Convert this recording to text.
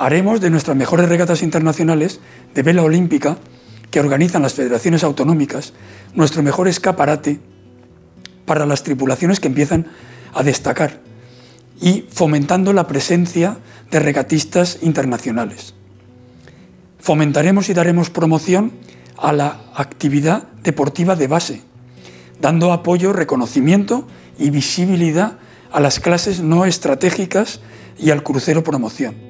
Haremos de nuestras mejores regatas internacionales de vela olímpica que organizan las federaciones autonómicas nuestro mejor escaparate para las tripulaciones que empiezan a destacar y fomentando la presencia de regatistas internacionales. Fomentaremos y daremos promoción a la actividad deportiva de base, dando apoyo, reconocimiento y visibilidad a las clases no estratégicas y al crucero promoción.